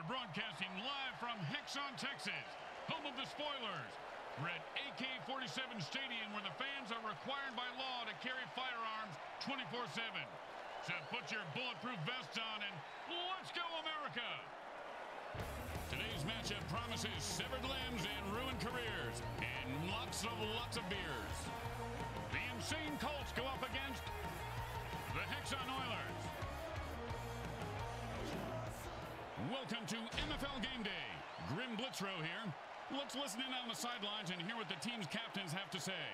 We're broadcasting live from Hexxon, Texas, home of the spoilers. We're at AK-47 Stadium where the fans are required by law to carry firearms 24-7. So put your bulletproof vest on and let's go America! Today's matchup promises severed limbs and ruined careers and lots of lots of beers. The Insane Cults go up against the Hexxon Oilers. Welcome to MFL Game Day. Grim Blitzrow here. Let's listen in on the sidelines and hear what the team's captains have to say.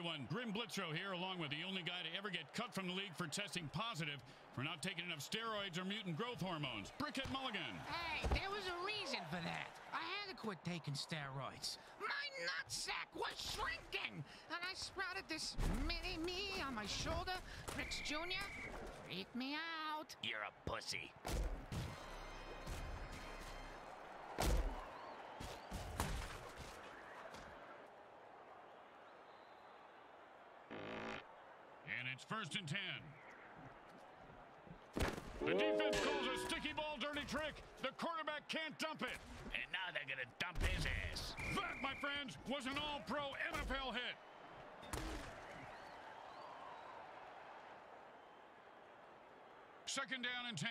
Everyone. Grim Blitzrow here, along with the only guy to ever get cut from the league for testing positive for not taking enough steroids or mutant growth hormones. Brickhead Mulligan. Hey, there was a reason for that. I had to quit taking steroids. My nutsack was shrinking, and I sprouted this mini me on my shoulder. Bricks Jr. freaked me out. You're a pussy. First and ten. The defense calls a sticky ball dirty trick. The quarterback can't dump it. And now they're gonna dump his ass. That, my friends, was an all-pro NFL hit. Second down and 10.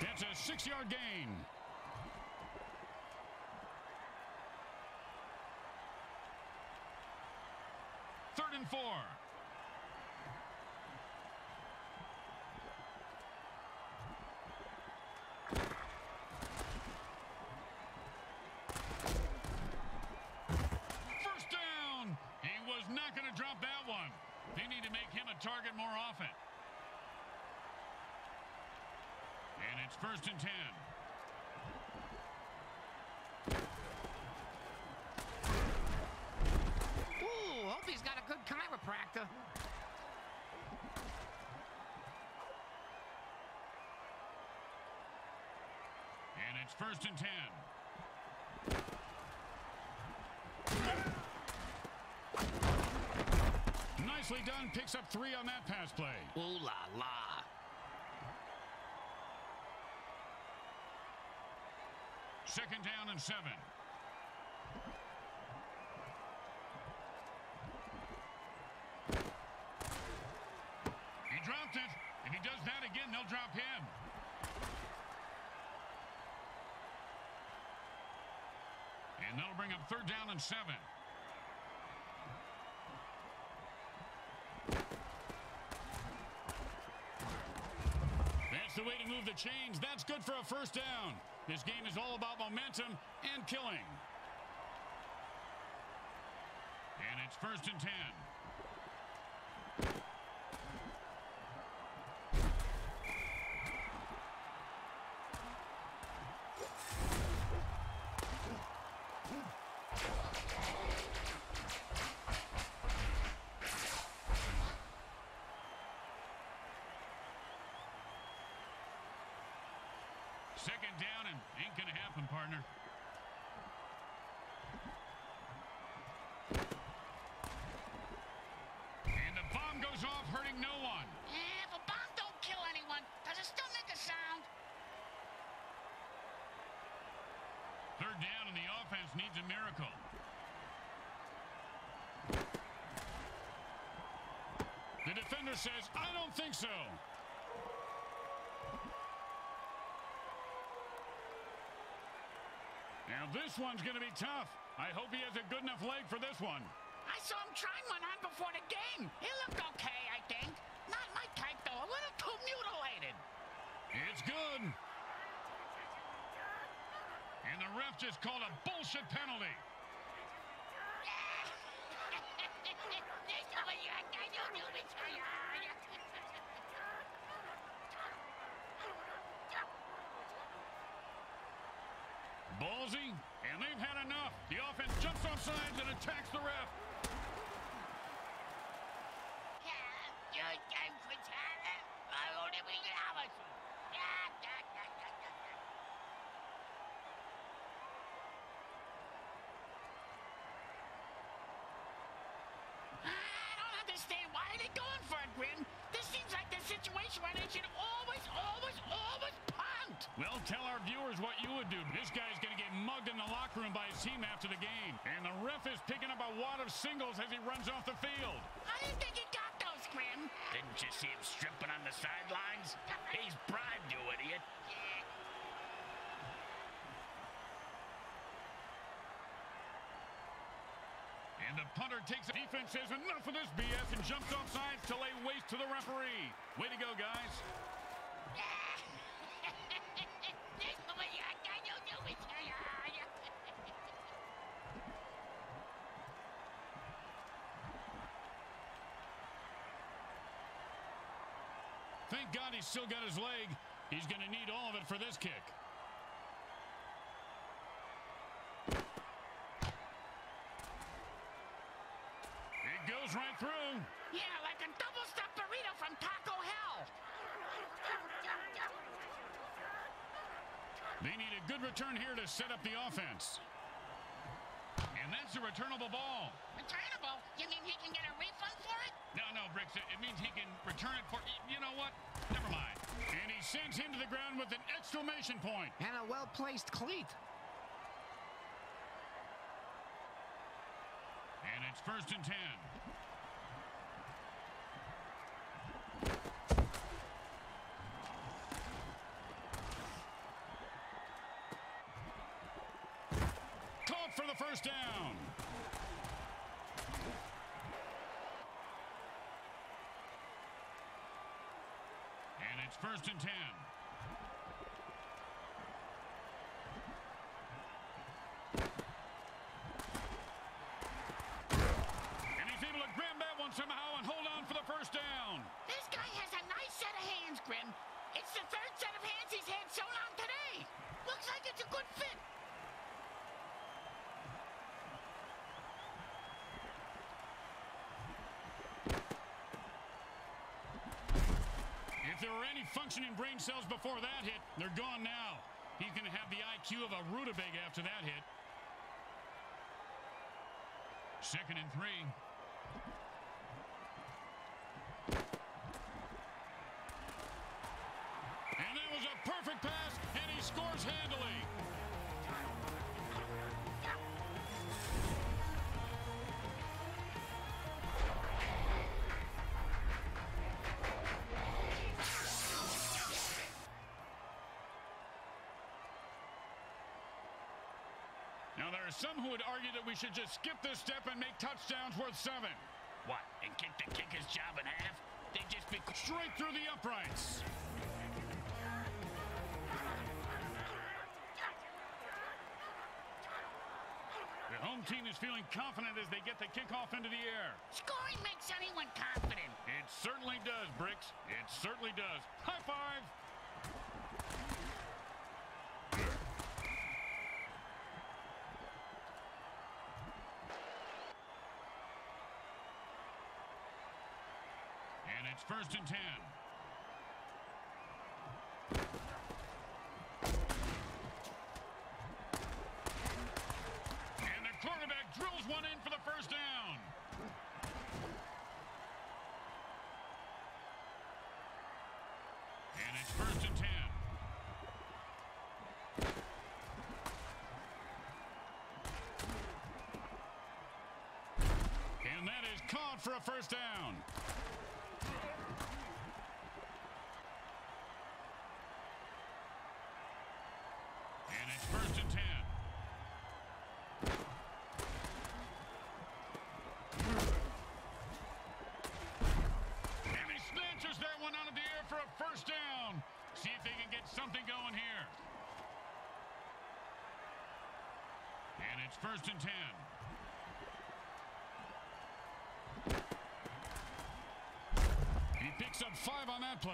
That's a six-yard gain. Four. First down. He was not going to drop that one. They need to make him a target more often. And it's first and ten. Ooh, hope he's got a good chiropractor. And it's first and ten. Nicely done. Picks up three on that pass play. Ooh la la. Second down and seven. He dropped it. If he does that again, they'll drop him. And that'll bring up third down and seven. That's the way to move the chains. That's good for a first down. This game is all about momentum and killing. And it's first and ten. Second down and ain't gonna happen, partner. And the bomb goes off, hurting no one. Eh, if a bomb don't kill anyone, does it still make a sound? Third down and the offense needs a miracle. The defender says, I don't think so. Now this one's going to be tough. I hope he has a good enough leg for this one. I saw him trying one on before the game. He looked okay, I think. Not my type, though. A little too mutilated. It's good. And the ref just called a bullshit penalty. Ballsy, and they've had enough. The offense jumps offsides and attacks the ref. Why are they going for it, Grim? This seems like the situation where they should always, always, always punt. Well, tell our viewers what you would do. This guy's going to get mugged in the locker room by his team after the game. And the ref is picking up a wad of singles as he runs off the field. I didn't think he got those, Grim. Didn't you see him stripping on the sidelines? He's bribed, you idiot. And the punter takes a defense says enough of this BS and jumps off sides to lay waste to the referee. Way to go, guys. Thank God he's still got his leg. He's going to need all of it for this kick. It goes right through. Yeah, like a double-stuffed burrito from Taco Hell. They need a good return here to set up the offense. And that's a returnable ball. Returnable? You mean he can get a refund for it? No, no, Bricks, it it means he can return it for, you know what? Never mind. And he sends him to the ground with an exclamation point. And a well-placed cleat. And it's first and ten. Caught for the first down. And it's first and ten. And he's able to grab that one somehow and hold on for the first down. This guy has a nice set of hands, Grim. It's the third set of hands he's had sewn on today. Looks like it's a good fit. If there were any functioning brain cells before that hit, they're gone now. He's going to have the IQ of a rutabaga after that hit. Second and three. Are some who would argue that we should just skip this step and make touchdowns worth seven. What, and kick the kicker's job in half? They just be... Straight through the uprights. The home team is feeling confident as they get the kickoff into the air. Scoring makes anyone confident. It certainly does, Bricks. It certainly does. High five. And it's first and ten. And the quarterback drills one in for the first down. And it's first and ten. And that is caught for a first down. It's first and ten. He picks up five on that play.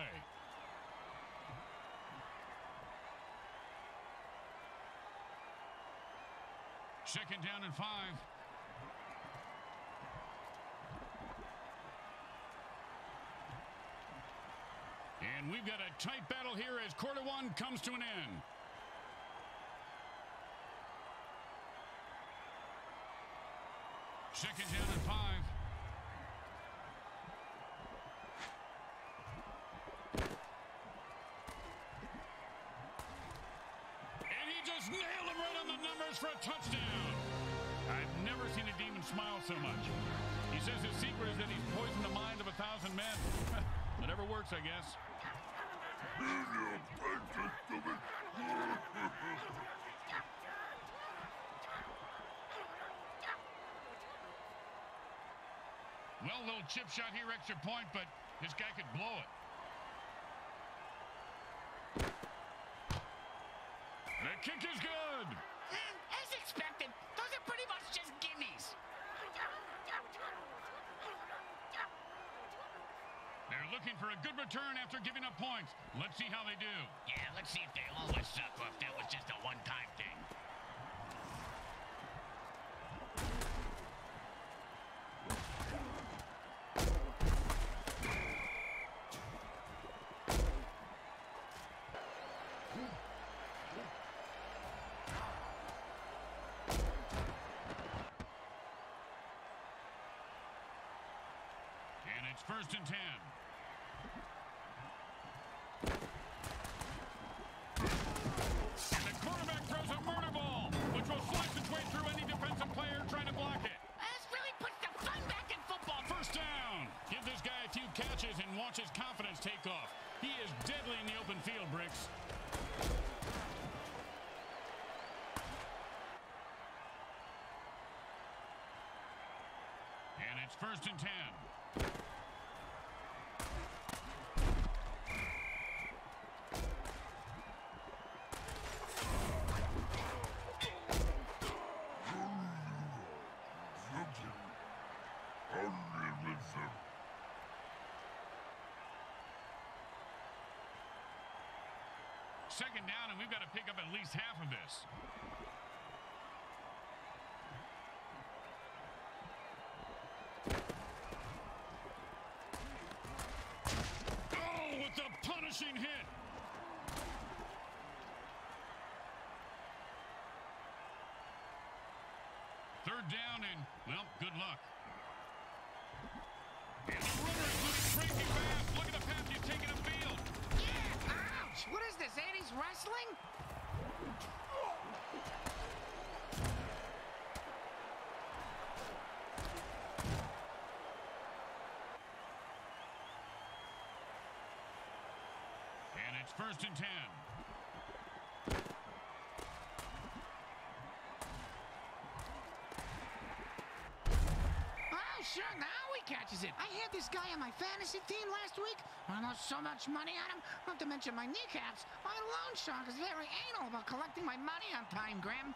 Second down and five. And we've got a tight battle here as quarter one comes to an end. Numbers for a touchdown. I've never seen a demon smile so much. He says his secret is that he's poisoned the mind of a thousand men. Whatever works, I guess. Well, little chip shot here, extra point, but this guy could blow it. The kick is good. As expected, those are pretty much just gimmies. They're looking for a good return after giving up points. Let's see how they do. Yeah, let's see if they always suck or if that was just a one-time thing. And it's first and ten. Take off. He is deadly in the open field, Bricks. And it's first and ten. Second down, and we've got to pick up at least half of this. Oh, with the punishing hit. Third down, and, well, good luck. And the runner is moving crazy fast. Look at the path he's taking upfield. Yeah, ouch! What is this, 80s wrestling? And it's first and ten. Oh, sure, now he catches it. I had this guy on my fantasy team last week. I lost so much money on him, not to mention my kneecaps. My loan shark is very anal about collecting my money on time, Grim.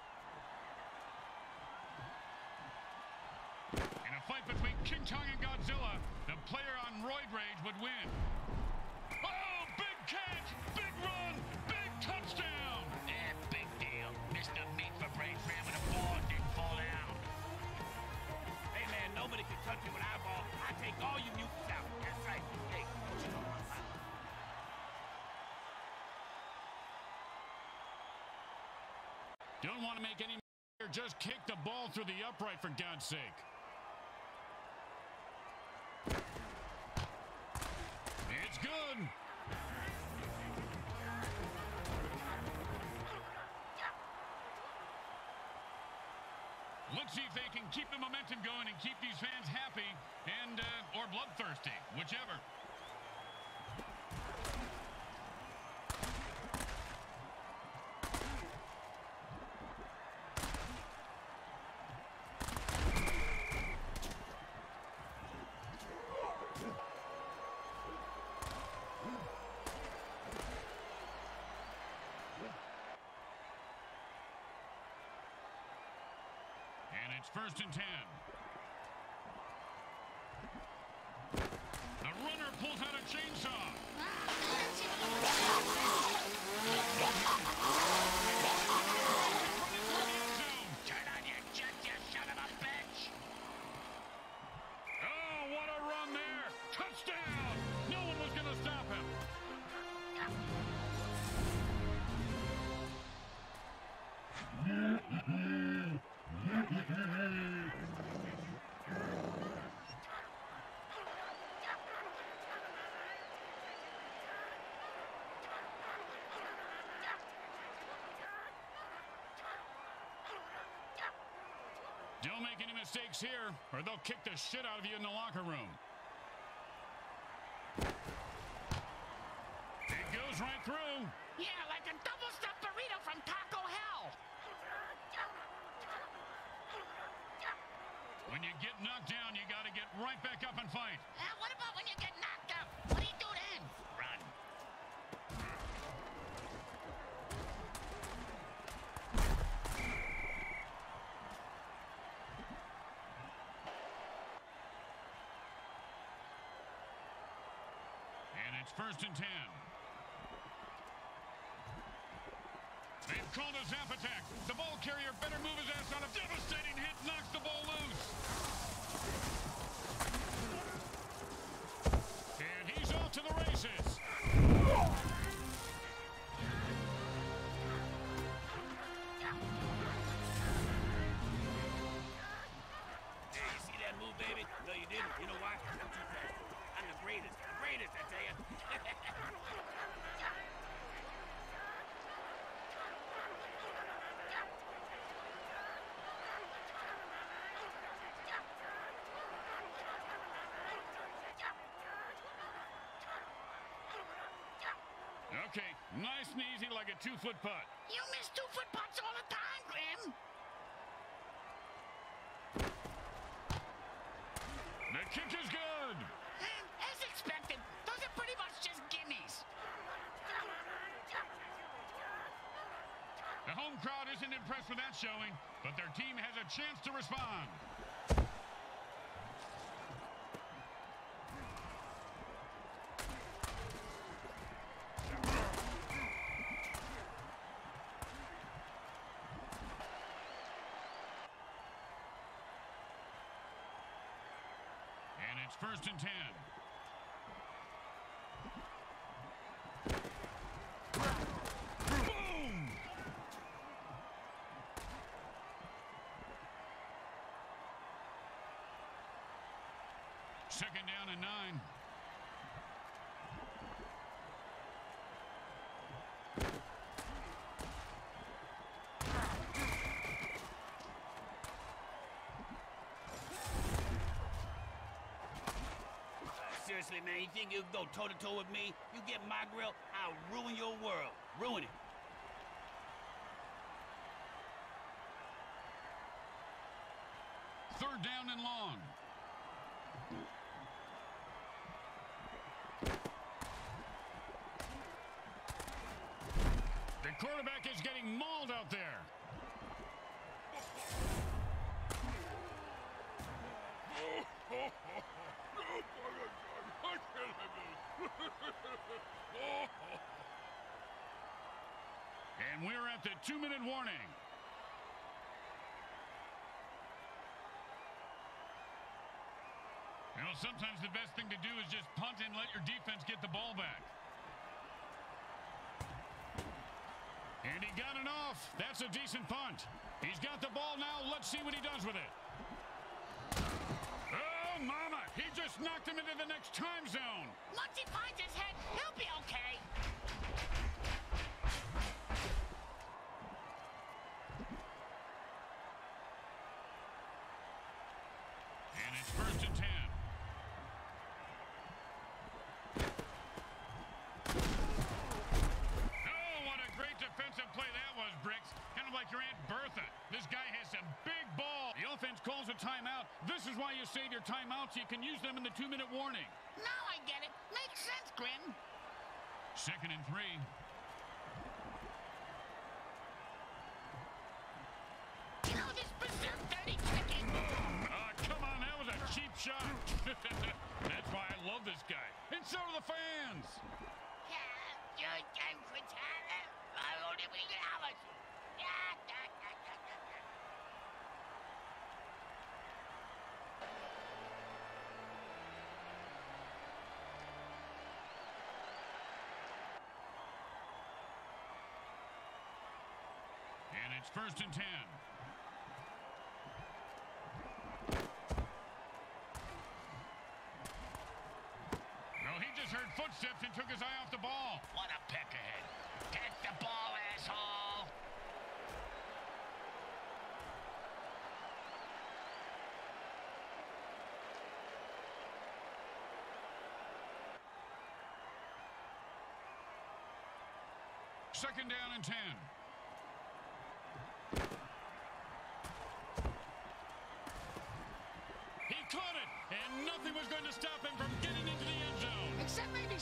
Don't want to make any just kick the ball through the upright for God's sake. It's good. Let's see if they can keep the momentum going and keep these fans Giants. First and 10. Don't make any mistakes here, or they'll kick the shit out of you in the locker room. It goes right through. Yeah, like a double stuffed burrito from Taco Hell. When you get knocked down, you got to get right back up and fight. Uh, what about when you get knocked out? What do you do then? Run. And it's first and ten. They've called a zap attack. The ball carrier better move his ass on a devastating hit, knocks the ball loose. And he's off to the races. Nice and easy like a two-foot putt. You miss two foot putts all the time, Grim. The kick is good. Eh, As expected, those are pretty much just gimmies. The home crowd isn't impressed with that showing, but their team has a chance to respond. And it's first and ten. Second down and nine. Seriously, man, you think you can go toe-to-toe with me? You get my grill, I'll ruin your world. Ruin it. Third down and long. The quarterback is getting mauled out there. And we're at the two-minute warning. You know, sometimes the best thing to do is just punt and let your defense get the ball back. And he got it off. That's a decent punt. He's got the ball now. Let's see what he does with it. Oh, He just knocked him into the next time zone. Once he finds his head, he'll be okay. And it's first and ten. Oh, what a great defensive play that was, Bricks. Kind of like your Aunt Bertha. This guy has some big ball. The offense calls a timeout. This is why you save your timeouts. You can use them in the two-minute warning. Now I get it. Makes sense, Grim. Second and three. This berserk dirty chicken? Ah, come on, that was a cheap shot. That's why I love this guy. And so do the fans. And It's first and ten. No, he just heard footsteps and took his eye off the ball. What a peck ahead. Get the ball, asshole. Second down and 10.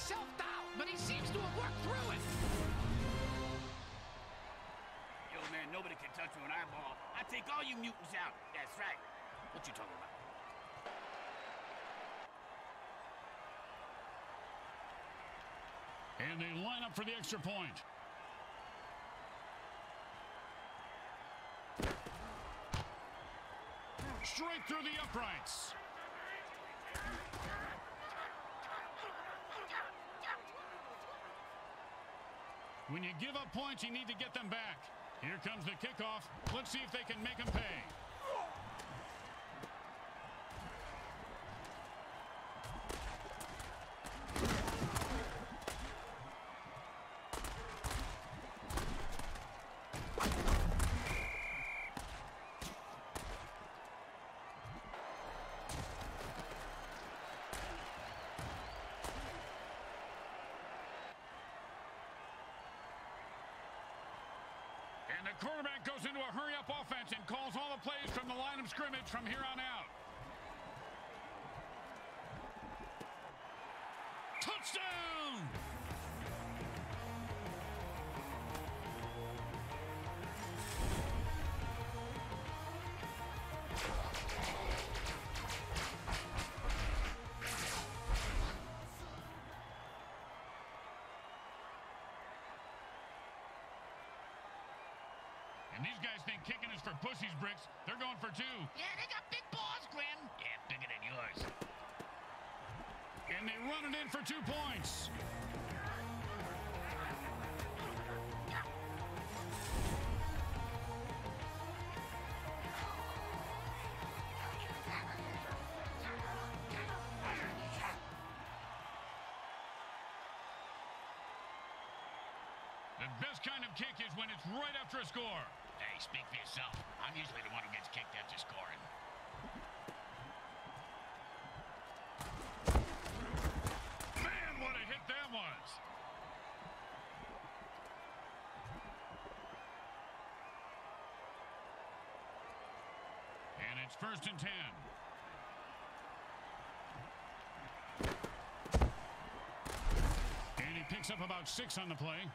Except maybe self-doubt, but he seems to have worked through it. Yo, man, nobody can touch me with eyeball. I take all you mutants out. That's right. What you talking about? And they line up for the extra point. Straight through the uprights. When you give up points, you need to get them back. Here comes the kickoff. Let's see if they can make them pay. And the quarterback goes into a hurry-up offense and calls all the plays from the line scrimmage from here on out. And these guys think kicking is for pussies, Bricks. They're going for two. Yeah, they got big balls, Grim. Yeah, bigger than yours. And they run it in for two points. The best kind of kick is when it's right after a score. Hey, speak for yourself. I'm usually the one who gets kicked after scoring. Man, what a hit that was. And it's first and ten. And he picks up about six on the play.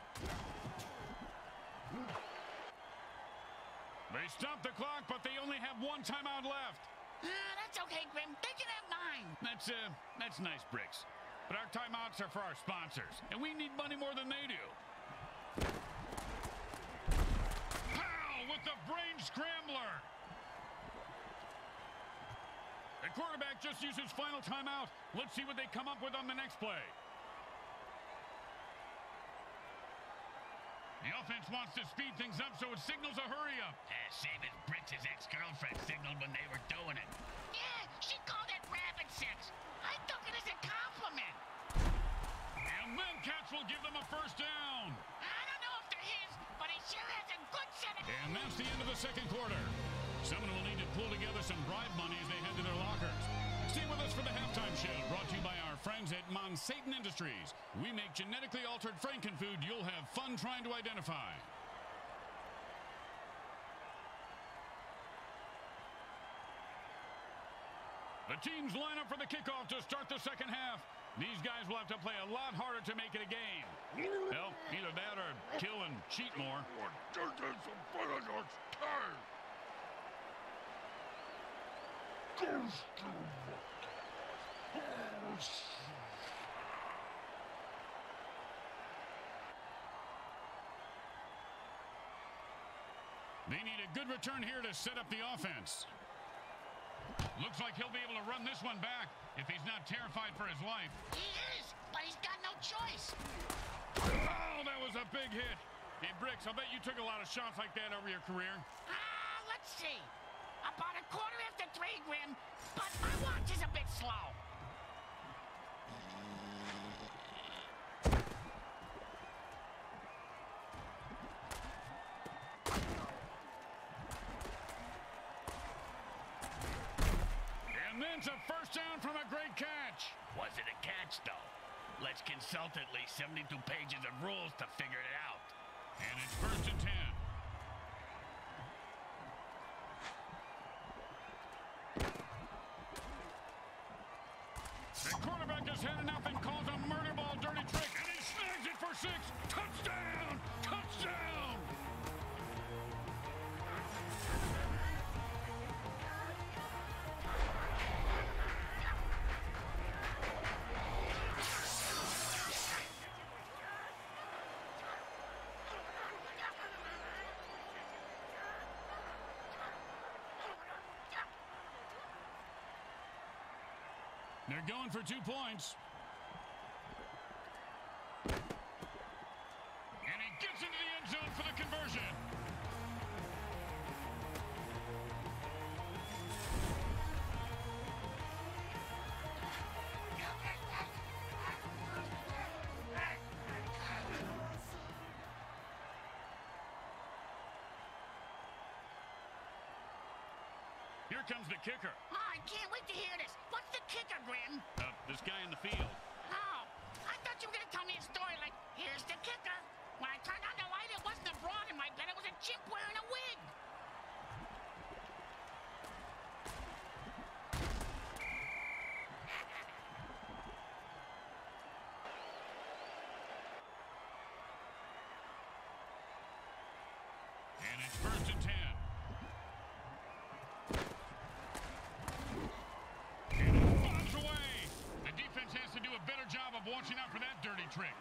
They stop the clock, but they only have one timeout left. Ah, that's okay, Grim. They can have nine. That's uh, that's nice, Bricks. But our timeouts are for our sponsors, and we need money more than they do. Pow! With the brain scrambler. The quarterback just used his final timeout. Let's see what they come up with on the next play. Offense wants to speed things up, so it signals a hurry up. Uh, same as Bricks' ex-girlfriend signaled when they were doing it. Yeah, she called it rabbit sex. I took it as a compliment. And then Cats will give them a first down. I don't know if they're his, but he sure has a good set of... And that's the end of the second quarter. Someone will need to pull together some bribe money as they head to their lockers. Stay with us for the halftime show, brought to you by our friends at Monsatan Industries. We make genetically altered frankenfood you'll have fun trying to identify. The teams line up for the kickoff to start the second half. These guys will have to play a lot harder to make it a game. Well, either that or kill and cheat more. They need a good return here to set up the offense. Looks like he'll be able to run this one back if he's not terrified for his life. He is, but he's got no choice. Oh, that was a big hit. Hey, Bricks, I bet you took a lot of shots like that over your career. Ah, let's see. About a quarter after three, Grim, but my watch is a bit slow. And then's a first down from a great catch. Was it a catch, though? Let's consult at least 72 pages of rules to figure it out. And it's first and 10. They're going for two points. And he gets into the end zone for the conversion. Here comes the kicker. Oh, I can't wait to hear this. Kicker, Grim? Uh, this guy in the field. Oh, I thought you were going to tell me a story like, here's the kicker. When I turned on the light, it wasn't a broad in my bed. It was a chimp wearing a wig. And it's first. And he bombs away. The defense has to do a better job of watching out for that dirty trick.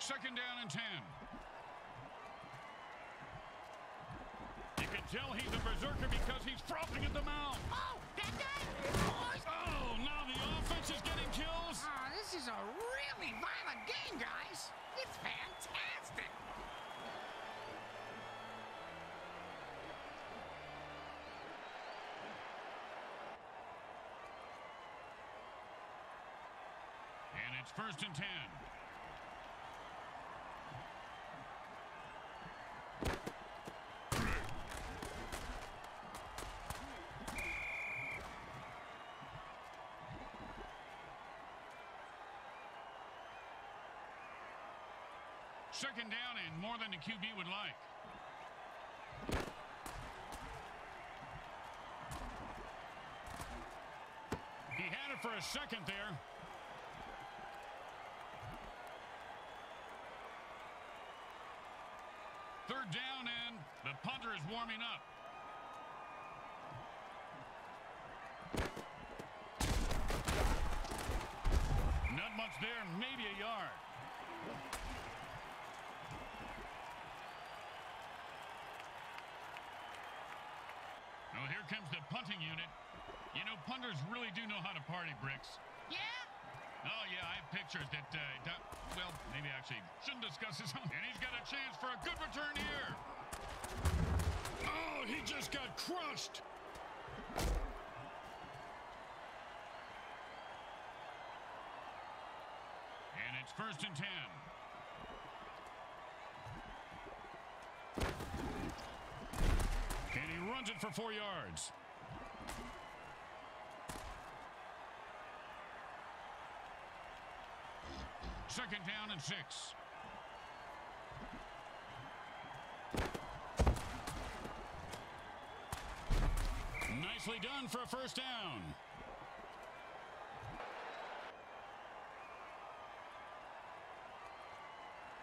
Second down and ten. You can tell he's a berserker because he's frothing at the mouth. Oh, that guy? Oh, now the is getting kills. Oh, this is a really violent game, guys. It's fantastic. And it's first and ten. Second down and more than the QB would like. He had it for a second there. Third down and the punter is warming up. Not much there, maybe a yard. Well, here comes the punting unit. You know, punters really do know how to party, Bricks. Yeah? Oh, yeah, I have pictures that, uh, well, maybe actually shouldn't discuss this. And he's got a chance for a good return here. Oh, he just got crushed. And it's first and ten. Runs it for four yards. Second down and six. Nicely done for a first down.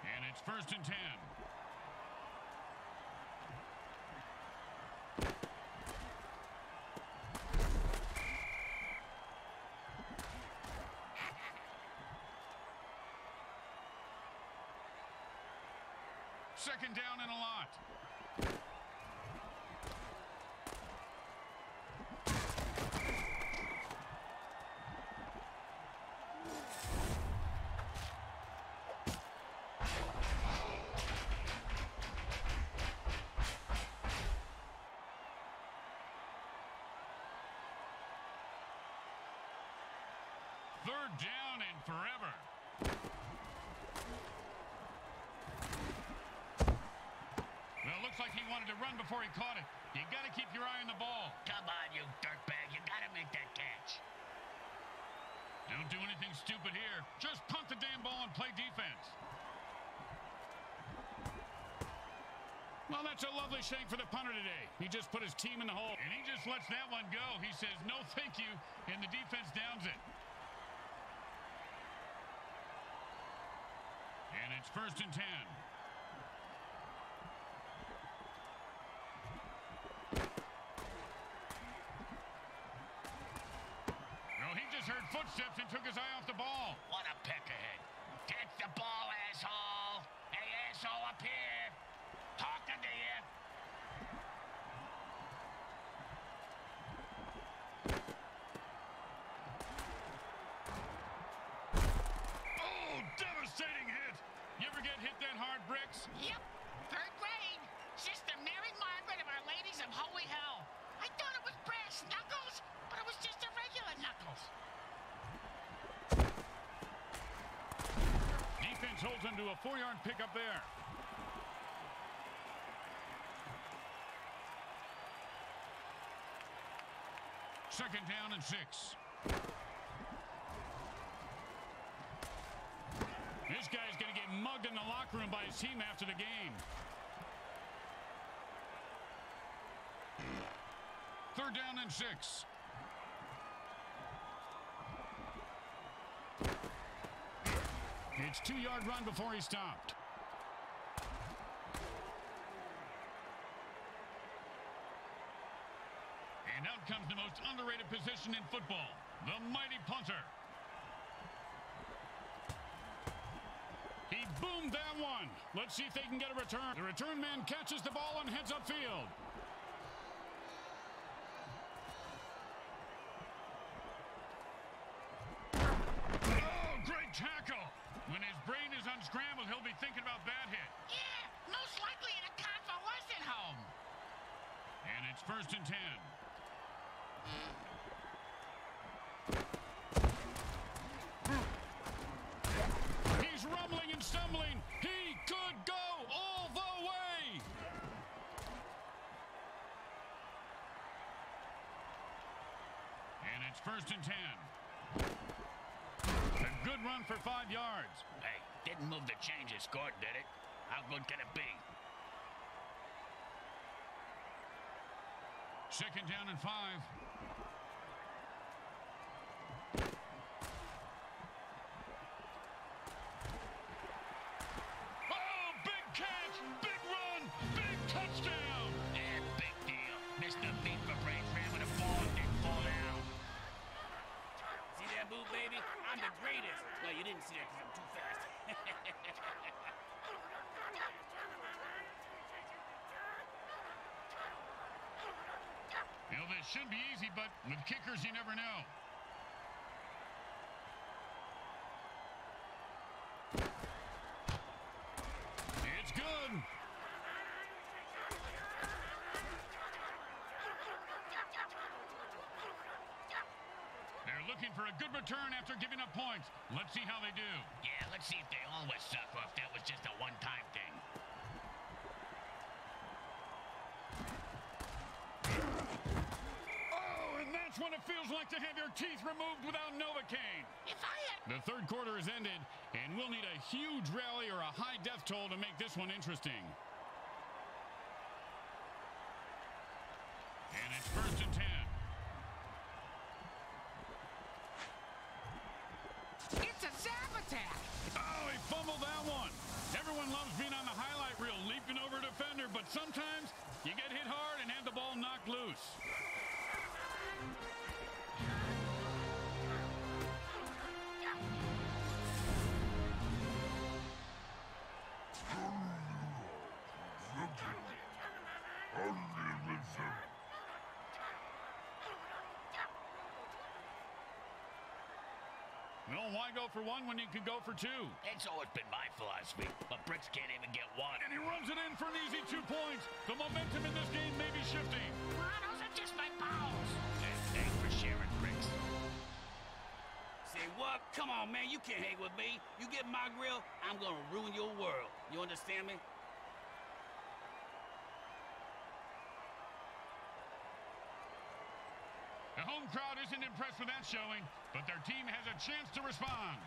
And it's first and ten. Second down and a lot. Third down and forever. Well, it looks like he wanted to run before he caught it. You got to keep your eye on the ball. Come on, you dirtbag. You got to make that catch. Don't do anything stupid here. Just punt the damn ball and play defense. Well, that's a lovely shank for the punter today. He just put his team in the hole, and he just lets that one go. He says, no thank you, and the defense downs it. And it's first and ten. Well, he just heard footsteps and took his eye off the ball. What a peck ahead. Get the ball, asshole. Hey, asshole up here. Talking to you. Oh, devastating hit. You ever get hit that hard, Bricks? Yep. Third grade. Sister Mary Margaret of Our Ladies of Holy Hell. I thought it was brass knuckles, but it was just a regular knuckles. Defense holds him a four-yard pickup there. Second down and six. This guy's going to get mugged in the locker room by his team after the game. Third down and six. It's two-yard run before he stopped. And out comes the most underrated position in football, the mighty punter. He boomed that one. Let's see if they can get a return. The return man catches the ball and heads upfield. Oh, great tackle. When his brain is unscrambled, he'll be thinking about that hit. Yeah, most likely in a convalescent home. And it's first and ten. He's rumbling and stumbling. He could go all the way. And it's first and ten. A good run for five yards. Hey, didn't move the changes, scored, did it? How good can it be? Second down and five. Greatest. No, you didn't see that because I'm too fast. You know, this should be easy, but with kickers, you never know. It's good. They're looking for a good return after giving up points. Let's see how they do. Yeah, let's see if they always suck or if that was just a one-time thing. Oh, and that's when it feels like to have your teeth removed without Novocaine. If I had... The third quarter has ended, and we'll need a huge rally or a high death toll to make this one interesting. Well, why go for one when you could go for two? It's always been my philosophy, but Bricks can't even get one. And he runs it in for an easy two points. The momentum in this game may be shifting. Ah, those are just my bowels. And thanks for sharing, Bricks. Say what? Come on, man. You can't hang with me. You get my grill, I'm gonna ruin your world. You understand me? The home crowd isn't impressed with that showing, but their team has a chance to respond.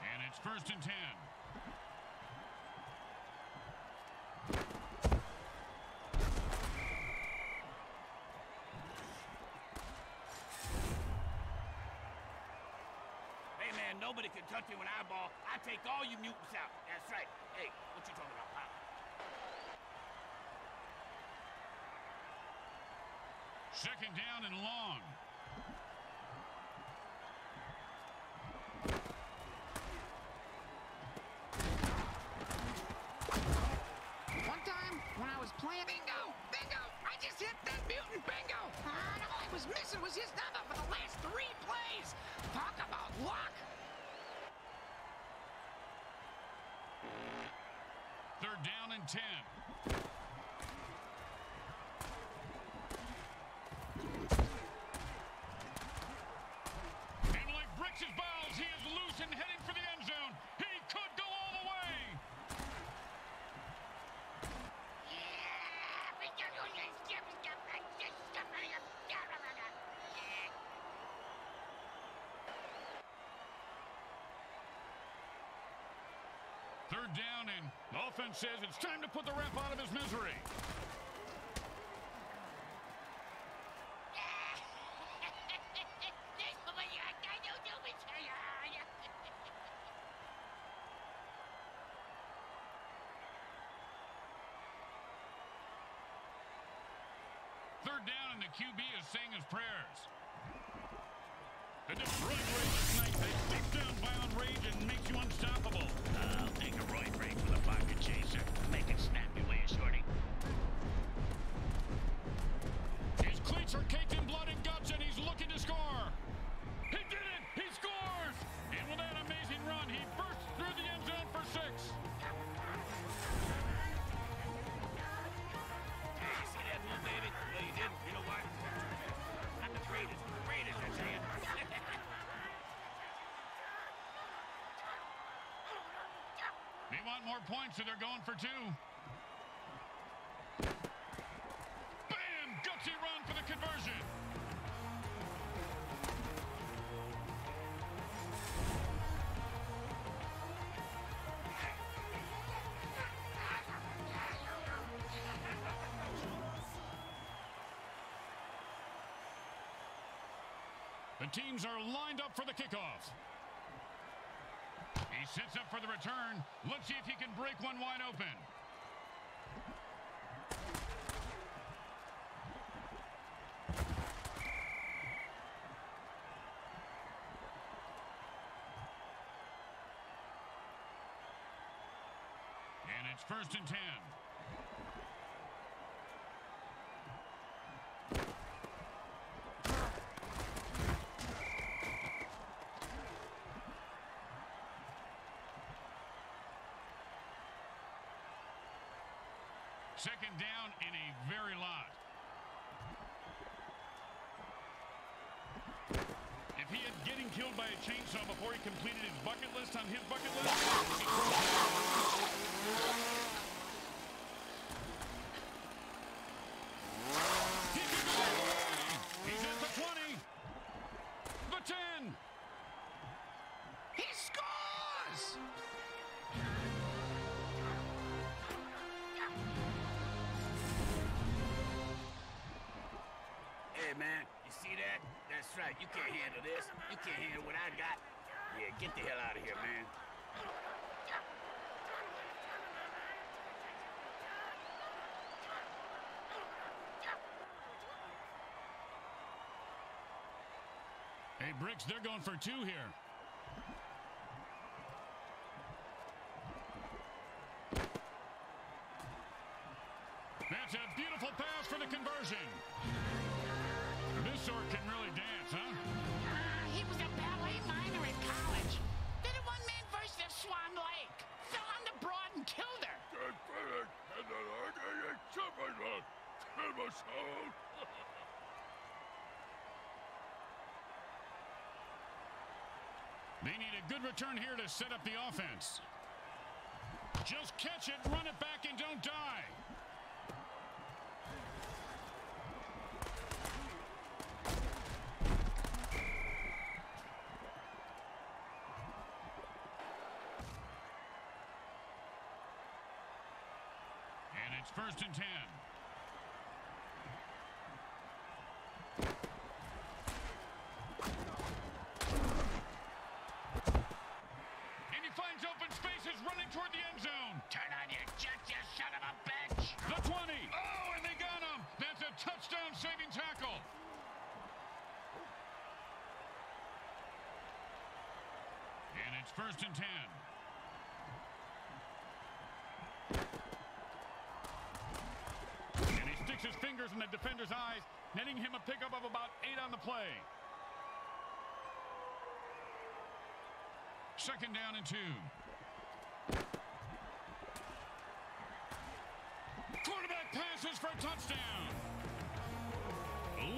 And it's first and ten. Hey, man, nobody can touch me when I ball. I take all you mutants out. That's right. Hey, what you talking about, pal? Second down and long. And ten. And like bricks his balls, he is loose and heading for the end zone. He could go all the way. Third down, and offense says it's time to put the ref out of his misery. They want more points, so they're going for two. Bam! Gutsy run for the conversion. The teams are lined up for the kickoff. Sets up for the return. Let's see if he can break one wide open. And it's first and ten. Second down in a very lot. If he had getting killed by a chainsaw before he completed his bucket list on his bucket list, That's right. You can't handle this. You can't handle what I got. Yeah, get the hell out of here, man. Hey, Bricks, they're going for two here. To set up the offense. Just catch it, run it back, and don't die. And it's first and ten. And he finds open spaces running toward the end zone. Turn on your jet, you son of a bitch! The 20. Oh, and they got him. That's a touchdown saving tackle. And it's first and 10. And he sticks his fingers in the defender's eyes, netting him a pickup of about eight on the play. Second down and two. Quarterback passes for a touchdown.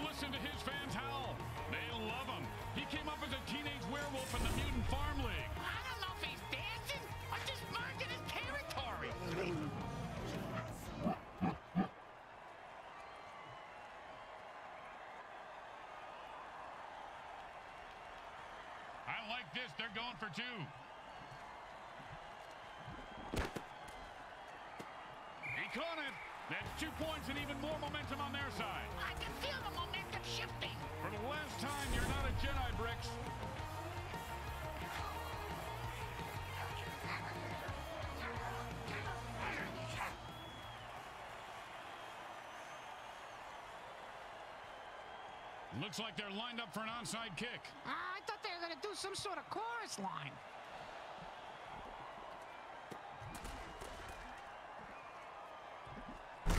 Listen to his fans howl. They love him. He came up as a teenage werewolf in the Mutant Farm League. Going for two. He caught it. That's two points and even more momentum on their side. I can feel the momentum shifting. For the last time, you're not a Jedi, Bricks. Looks like they're lined up for an onside kick. I some sort of chorus line. And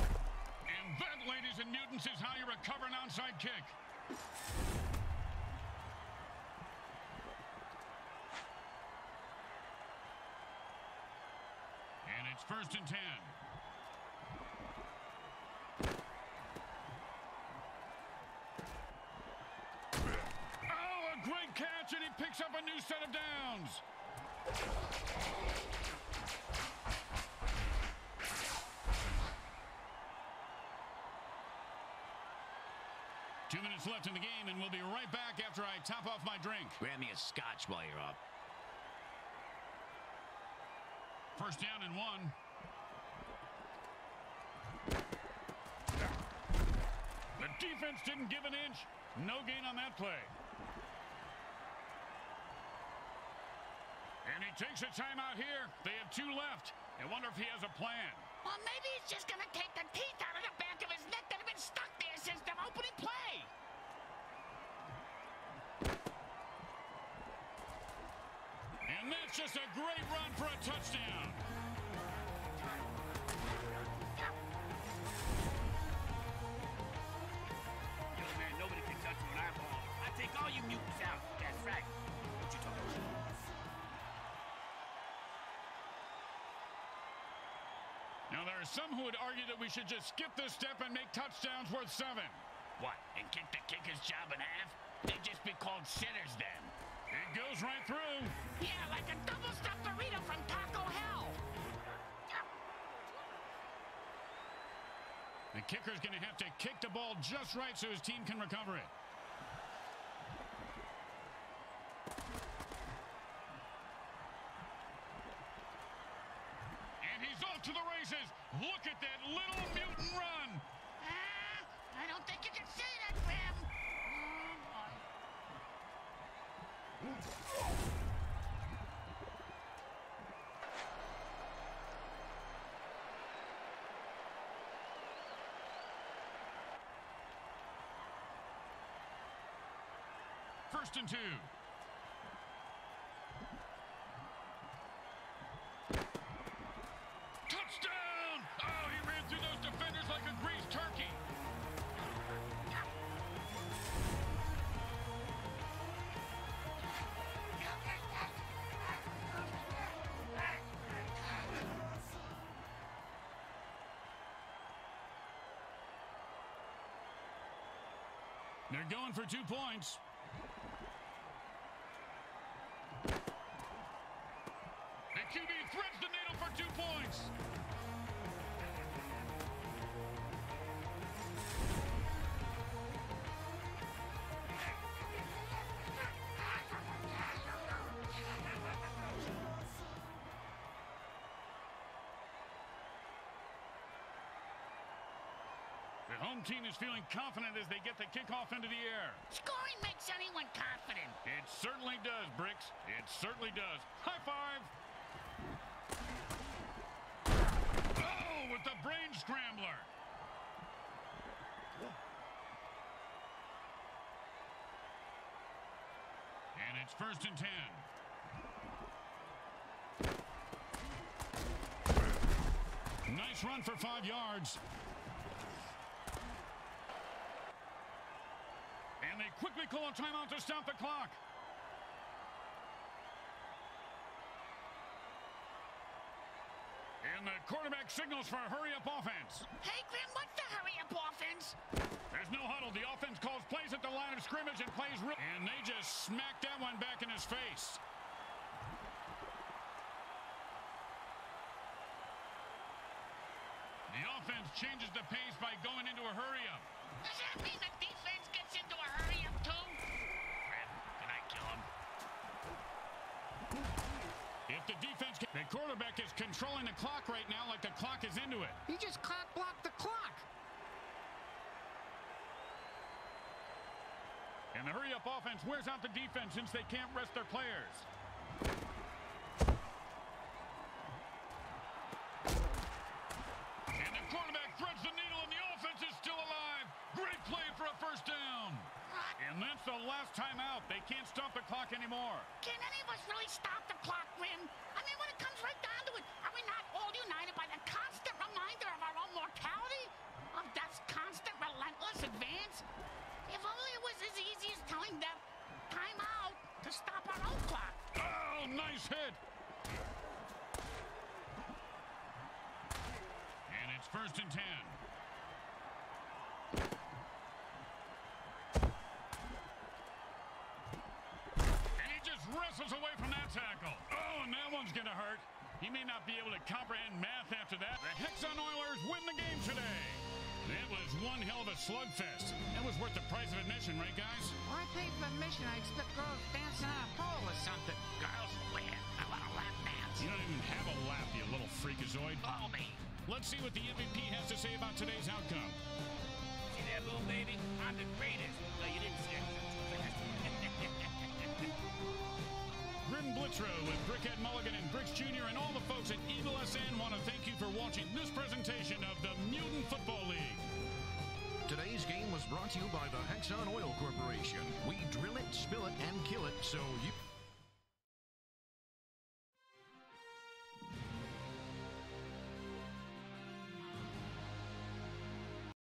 that, ladies and mutants, is how you recover an onside kick. And it's first and ten. Oh, a great catch, and he picks up a new set of downs. Two minutes left in the game, and we'll be right back after I top off my drink. Grab me a scotch while you're up. First down and one. The defense didn't give an inch. No gain on that play. And he takes a timeout here. They have two left. I wonder if he has a plan. Well, maybe he's just gonna take the teeth out of the back of his neck that have been stuck there since the opening play. And that's just a great run for a touchdown. Yo, man, nobody can touch you when I ball. I take all you mutants out. That's right. There are some who would argue that we should just skip this step and make touchdowns worth seven. What, and kick the kicker's job in half? They'd just be called sinners then. It goes right through. Yeah, like a double stuffed burrito from Taco Hell. The kicker's going to have to kick the ball just right so his team can recover it. and two. Touchdown! Oh, he ran through those defenders like a greased turkey. They're going for two points. The home team is feeling confident as they get the kickoff into the air. Scoring makes anyone confident. It certainly does, Bricks. It certainly does. High five. With the brain scrambler. And it's first and ten. Nice run for five yards. And they quickly call a timeout to stop the clock. And the quarterback signals for a hurry-up offense. Hey, Grim, what's the hurry-up offense? There's no huddle. The offense calls plays at the line of scrimmage and plays real. And they just smacked that one back in his face. The offense changes the pace by going into a hurry-up. Does that mean the defense gets into a hurry-up, too? Red, can I kill him? If the defense... The quarterback is controlling the clock right now like the clock is into it. He just clock blocked the clock. And the hurry-up offense wears out the defense since they can't rest their players. And the quarterback threads the needle and the offense is still alive. Great play for a first down. And that's the last time out. They can't stop the clock anymore. Can any of us really stop the clock, Grim? Comes right down to it, are we not all united by the constant reminder of our own mortality? Of death's constant, relentless advance? If only it was as easy as telling them, time out, to stop our own clock. Oh, nice hit. And it's first and ten. He may not be able to comprehend math after that. The Hexxon Oilers win the game today. That was one hell of a slugfest. That was worth the price of admission, right, guys? i pay for admission? I expect girls dancing on a pole or something. Girls, where? I want a lap dance. You don't even have a lap, you little freakazoid. Follow me. Let's see what the MVP has to say about today's outcome. See that little baby? I'm the greatest. No, you didn't see it. With Brickhead Mulligan and Bricks Jr. and all the folks at Eagle SN want to thank you for watching this presentation of the Mutant Football League. Today's game was brought to you by the Hexxon Oil Corporation. We drill it, spill it, and kill it so you.